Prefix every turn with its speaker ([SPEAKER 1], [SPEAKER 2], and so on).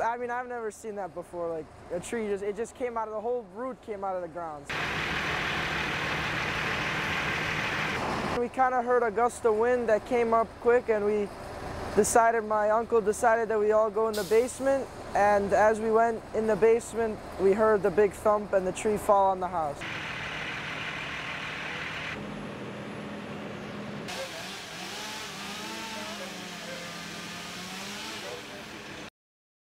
[SPEAKER 1] I mean, I've never seen that before. Like a tree just, it just came out of the whole root came out of the ground. We kind of heard a gust of wind that came up quick and we decided, my uncle decided that we all go in the basement and as we went in the basement, we heard the big thump and the tree fall on the house.